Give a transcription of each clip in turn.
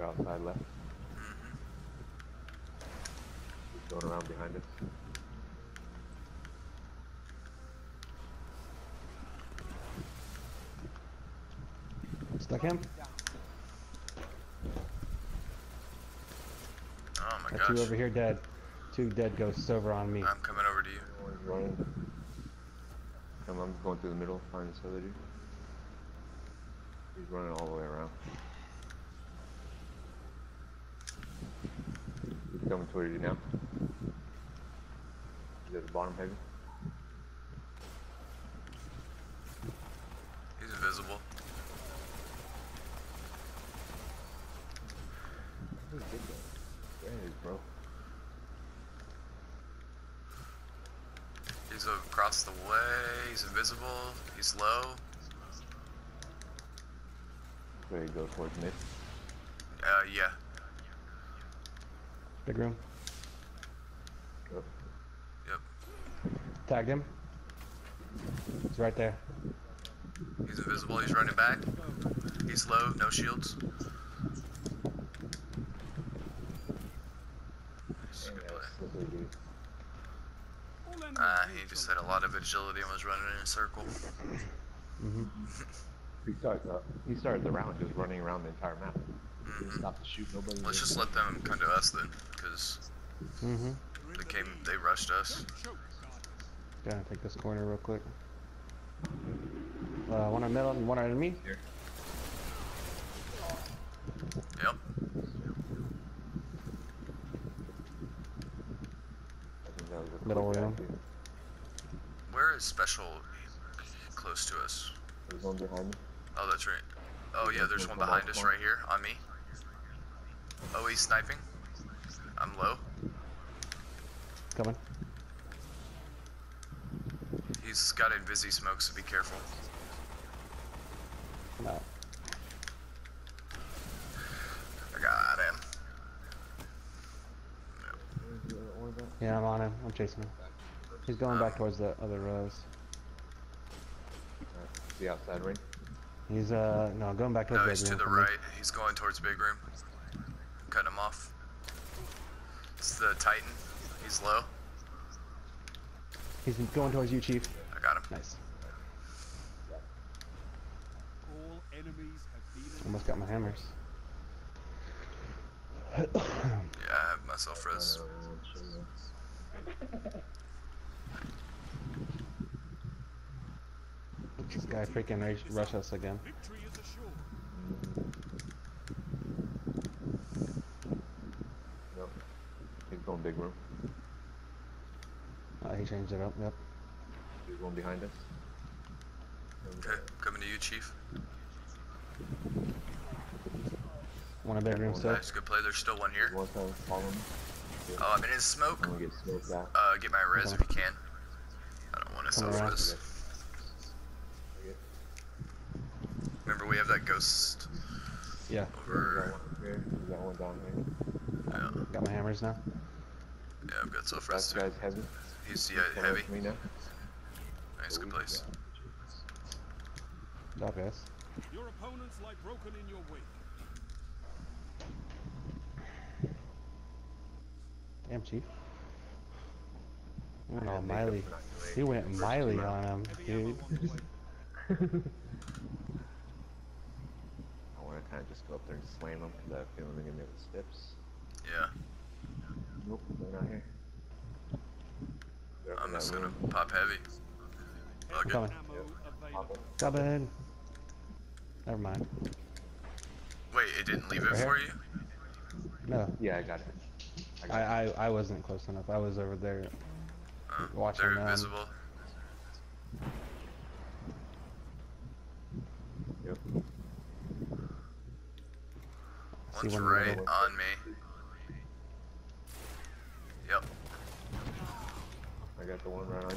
side left. He's going around behind us. Stuck him? Oh my Got two over here dead. Two dead ghosts over on me. I'm coming over to you. Running. I'm going through the middle, find this other dude. He's running all the way around. Coming toward you now. He's at the bottom heavy. He's invisible. There he is, bro. He's across the way. He's invisible. He's low. There he goes towards mid. Uh, yeah. Big room. Go. Yep. Tagged him. He's right there. He's invisible. He's running back. He's low. No shields. Nice, good play. Slippery dude. Ah, he just had a lot of agility and was running in a circle. Mm-hmm. He starts up. He started the round just running around the entire map. Didn't stop to shoot nobody. Let's just let them come to us then, because Mm-hmm. they came, they rushed us. Gotta take this corner real quick. Uh, one on middle and one on me. Here. Yep. I think that was a Middle quick room. guy. Where is special close to us? There's one behind me. Oh, that's right. Oh yeah, there's one behind us right here on me. Oh, he's sniping. I'm low. Coming. He's got invisi smoke, so be careful. No. I got him. Where's the other orb at? Yeah, I'm on him. I'm chasing him. He's going back oh. towards the other rows. Alright, The outside ring. He's uh no going back towards No, the he's big to the from me. right. He's going towards big room. Cut him off. It's the Titan. He's low. He's going towards you, Chief. I got him. Nice. All enemies have been Almost got my hammers. Yeah, I have myself res. this guy freaking rush, rush us again. victory is assured. Nope. He's going big room. Uh, he changed it up. Yep. He's going behind us. Okay, coming to you, Chief. One in bedroom still. Nice, good play. There's still one here. One time follow me. Oh, I'm in his smoke. I'm gonna get smoked out. Uh, get my res if you can. I don't want to Come self around. res. Remember, we have that ghost Yeah. Got over. We got one down here. Yeah, Got my hammers now. yeah I've got self res That too. guy's heavy. He's yeah, Coming heavy. Me now. Nice, good place. Not guys. Your opponents lie broken in your wake. Damn, Chief. Went all Miley. for not doing He went Miley on him, dude. on the way. I kind of just go up there and slam them because I have a feeling they're gonna be able to steps. Yeah, Nope, they're not here. They're I'm in that just gonna room. pop heavy. Fuck it. Coming. Ammo Pop available. it. Coming. Never mind. Wait, it didn't leave it Right for here? you? No, Yeah, I got it. I got I, it. I I wasn't close enough. I was over there. Uh, Watching they're them. invisible. Yep. See One's one in the right middle. on me. Yep. I got the one right on you.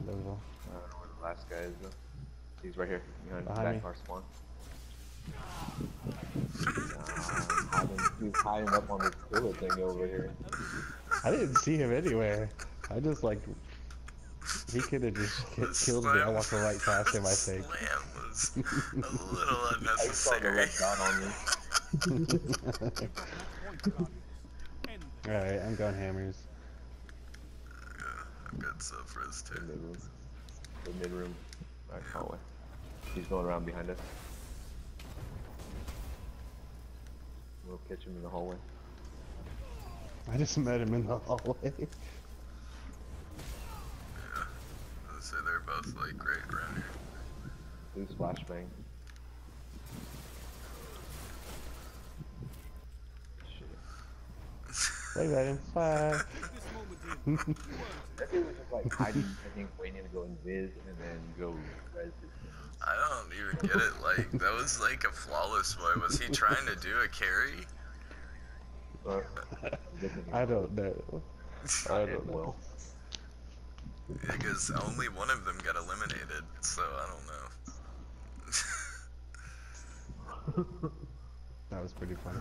Invisible. I don't know where the last guy is though. He's right here, behind, Behind back me. our spawn. Nah, he's, hiding, he's hiding up on this pillar thing over here. I didn't see him anywhere. I just like he could have just The ki- killed me. I slam- walked right past him. I the think. Slam was a little I saw the unnecessary. red dot on me. Get that point gun. End it. All right, I'm going hammers. Yeah, I've got stuff res The too. mid room. The mid room. Alright, hallway. He's going around behind us. We'll catch him in the hallway. I just met him in the hallway. Him. Bye. Leave this moment in. You earned it. That dude was just like hiding, I think, waiting to go invis and then go res I don't even get it. Like that was like a flawless play. Was he trying to do a carry? I'm guessing he I don't know. I don't know. Because only one of them got eliminated, so I don't know. That was pretty funny.